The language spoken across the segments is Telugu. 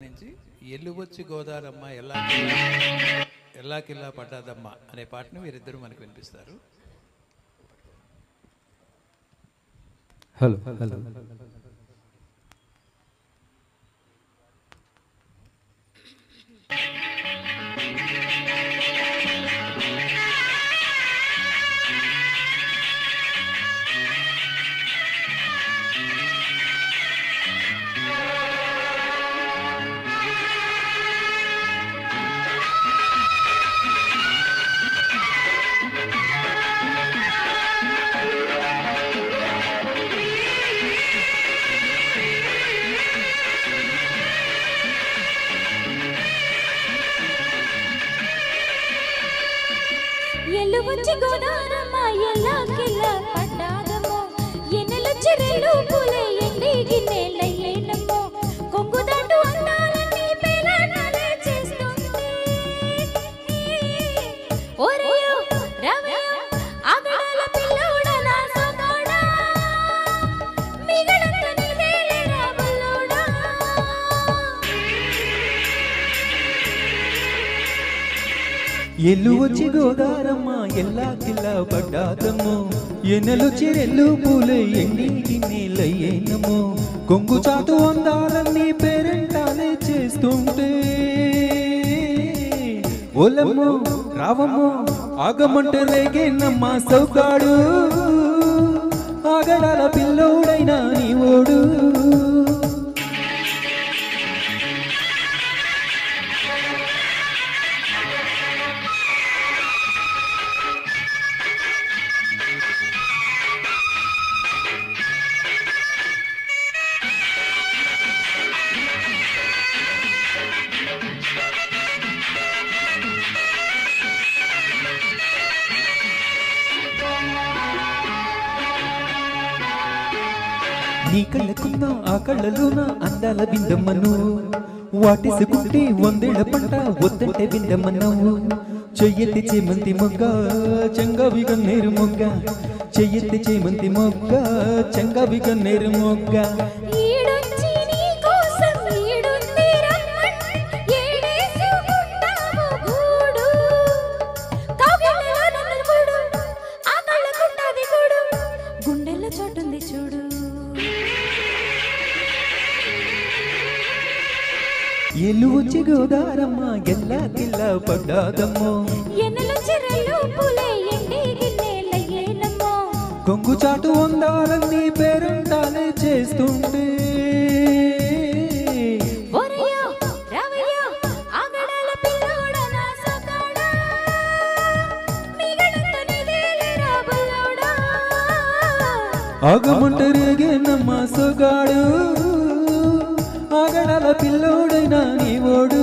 నుంచి ఎల్లువచ్చి గోదారమ్మ ఎలా ఎలా కిల్లా పడ్డాదమ్మ అనే పాటను వీరిద్దరూ మనకు వినిపిస్తారు. Hello hello. ఎల్లువచ్చి గోదారమ్మ ఎలా కిల్ల పడ్డాదమ్మో ఎన్నెలొచ్చి రెండు పూలే ఎల్లు వచ్చి గోదారమ్మ ఎల్లా కిల్లా పడ్డాదమ్మో. ఎన్నెలు చెరెల్లు పూలే ఎండి గిన్నెలయ్యేనమ్మో కొంగు చాటు అందాలన్నీ పేరెంటాలే చేస్తుంటే. ఓలమ్మో రావమ్మో ఆగమంటే రేగేనమ్మ సౌకాడు. ఆగడాల పిల్లోడైనా నీ ఓడు నీ కళ్ళకున్న ఆ కళ్ళలోన అందాల బిందమ్మను వాటేసుకుంటే వందేళ్ళ పంట వద్దంటే బిందమ్మన్నావు చెయ్యెత్తి చేమంతి మొగ్గ చెంగవిగ గన్నేరు మొగ్గ. చెయ్యెత్తి చేమంతి మొగ్గ చెంగవిగ గన్నేరు మొగ్గ. గుండెల్లో చోటుంది చూడు. ఎల్లు వచ్చి గోదారమ్మ ఎల్లా గిల్లా పడ్డాదమ్మో కొంగు చాటు వందాలన్నీ పేరంటాలే చేస్తుంటే ఆగమంటరేగే నమ్మ సొగాడు. ఆగడాల పిల్లోడైనా నీవోడు.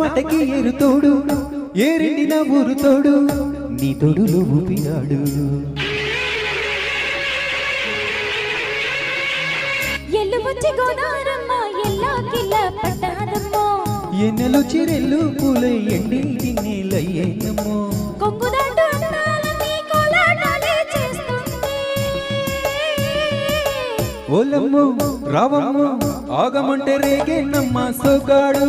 మటకి ఎరుతోడు ఊరుతోడు నీ వచ్చి గోదారమ్మ ఎల్లా కిల్ల పట్టాదమ్మో ఎన్నెలు చిరెల్లు పూలై ఎండి చేస్తుంది. ఓలమ్మో రావమ్మో ఆగమంటే రేగేనమ్మ సోగాడు